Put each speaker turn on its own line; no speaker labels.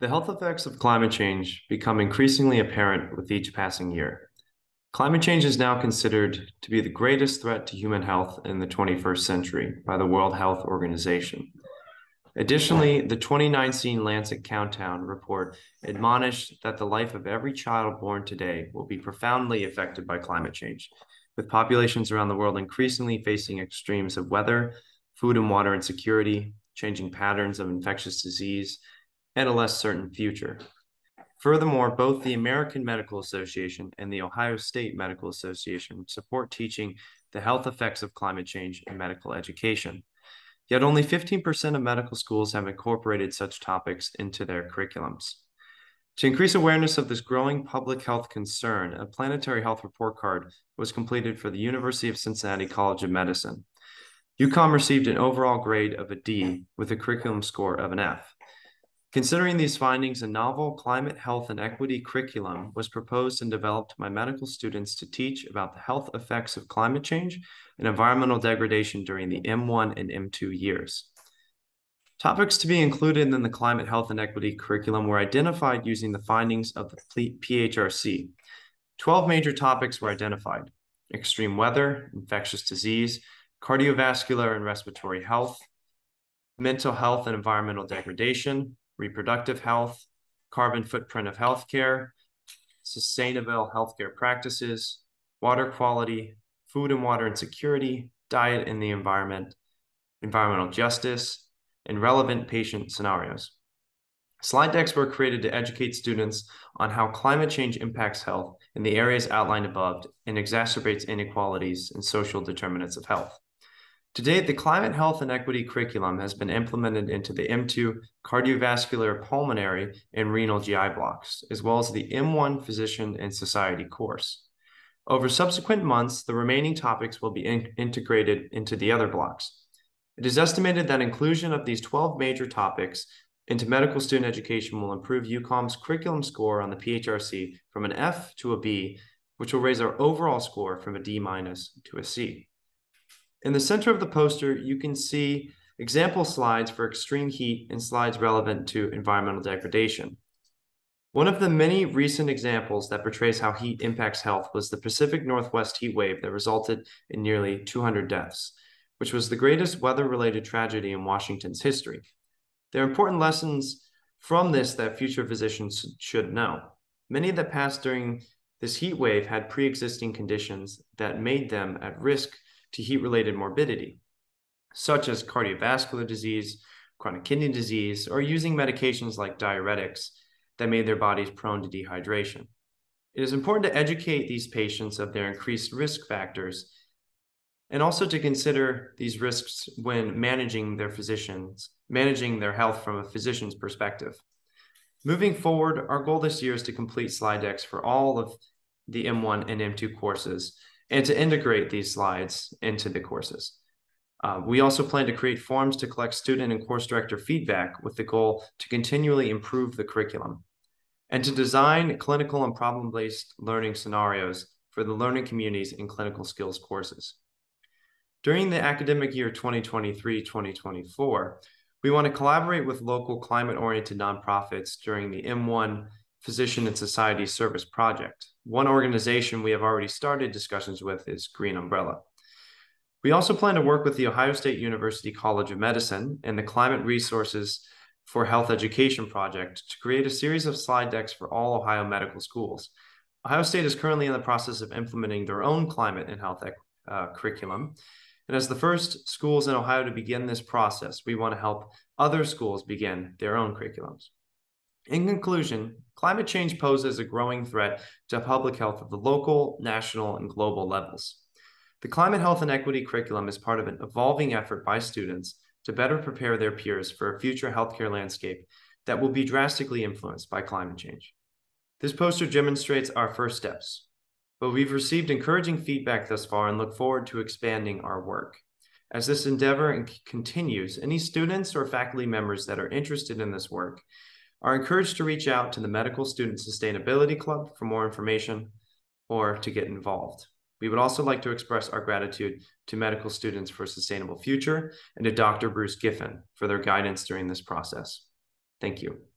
The health effects of climate change become increasingly apparent with each passing year. Climate change is now considered to be the greatest threat to human health in the 21st century by the World Health Organization. Additionally, the 2019 Lancet Countdown report admonished that the life of every child born today will be profoundly affected by climate change, with populations around the world increasingly facing extremes of weather, food and water insecurity, changing patterns of infectious disease, and a less certain future. Furthermore, both the American Medical Association and the Ohio State Medical Association support teaching the health effects of climate change in medical education. Yet only 15% of medical schools have incorporated such topics into their curriculums. To increase awareness of this growing public health concern, a planetary health report card was completed for the University of Cincinnati College of Medicine. UCOM received an overall grade of a D with a curriculum score of an F. Considering these findings, a novel climate health and equity curriculum was proposed and developed by medical students to teach about the health effects of climate change and environmental degradation during the M1 and M2 years. Topics to be included in the climate health and equity curriculum were identified using the findings of the PHRC. 12 major topics were identified extreme weather, infectious disease, cardiovascular and respiratory health, mental health and environmental degradation, reproductive health, carbon footprint of healthcare, sustainable healthcare practices, water quality, food and water insecurity, diet and the environment, environmental justice, and relevant patient scenarios. Slide decks were created to educate students on how climate change impacts health in the areas outlined above and exacerbates inequalities and social determinants of health. To date, the climate health and equity curriculum has been implemented into the M2 cardiovascular, pulmonary, and renal GI blocks, as well as the M1 physician and society course. Over subsequent months, the remaining topics will be in integrated into the other blocks. It is estimated that inclusion of these 12 major topics into medical student education will improve UCOM's curriculum score on the PHRC from an F to a B, which will raise our overall score from a D minus to a C. In the center of the poster, you can see example slides for extreme heat and slides relevant to environmental degradation. One of the many recent examples that portrays how heat impacts health was the Pacific Northwest heat wave that resulted in nearly 200 deaths, which was the greatest weather-related tragedy in Washington's history. There are important lessons from this that future physicians should know. Many that passed during this heat wave had pre-existing conditions that made them at risk to heat related morbidity, such as cardiovascular disease, chronic kidney disease, or using medications like diuretics that made their bodies prone to dehydration. It is important to educate these patients of their increased risk factors and also to consider these risks when managing their physicians, managing their health from a physician's perspective. Moving forward, our goal this year is to complete slide decks for all of the M1 and M2 courses and to integrate these slides into the courses. Uh, we also plan to create forms to collect student and course director feedback with the goal to continually improve the curriculum and to design clinical and problem-based learning scenarios for the learning communities in clinical skills courses. During the academic year 2023-2024, we want to collaborate with local climate-oriented nonprofits during the M1 Physician and Society Service Project. One organization we have already started discussions with is Green Umbrella. We also plan to work with the Ohio State University College of Medicine and the Climate Resources for Health Education Project to create a series of slide decks for all Ohio medical schools. Ohio State is currently in the process of implementing their own climate and health uh, curriculum. And as the first schools in Ohio to begin this process, we want to help other schools begin their own curriculums. In conclusion, climate change poses a growing threat to public health at the local, national, and global levels. The Climate Health and Equity curriculum is part of an evolving effort by students to better prepare their peers for a future healthcare landscape that will be drastically influenced by climate change. This poster demonstrates our first steps, but we've received encouraging feedback thus far and look forward to expanding our work. As this endeavor continues, any students or faculty members that are interested in this work are encouraged to reach out to the Medical Student Sustainability Club for more information or to get involved. We would also like to express our gratitude to Medical Students for a Sustainable Future and to Dr. Bruce Giffen for their guidance during this process. Thank you.